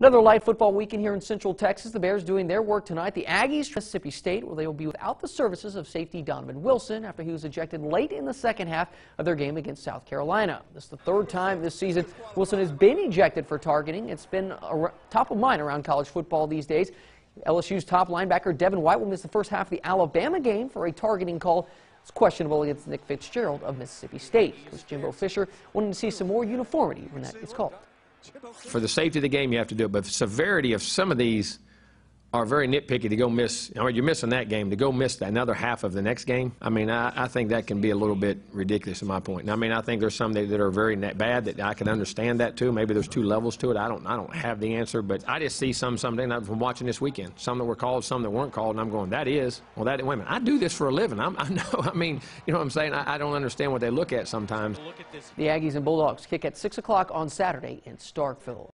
Another light football weekend here in Central Texas. The Bears doing their work tonight. The Aggies, Mississippi State, where they will be without the services of safety Donovan Wilson after he was ejected late in the second half of their game against South Carolina. This is the third time this season Wilson has been ejected for targeting. It's been top of mind around college football these days. LSU's top linebacker Devin White will miss the first half of the Alabama game for a targeting call. It's questionable against Nick Fitzgerald of Mississippi State. Coach Jimbo Fisher wanted to see some more uniformity when that is called. For the safety of the game, you have to do it. But the severity of some of these are very nitpicky to go miss, or you're missing that game, to go miss another half of the next game. I mean, I, I think that can be a little bit ridiculous in my point. And I mean, I think there's some that, that are very bad that I can understand that too. Maybe there's two levels to it. I don't, I don't have the answer, but I just see some someday from watching this weekend. Some that were called, some that weren't called, and I'm going, that is, well, that, wait a minute, I do this for a living. I'm, I know, I mean, you know what I'm saying? I, I don't understand what they look at sometimes. The Aggies and Bulldogs kick at 6 o'clock on Saturday in Starkville.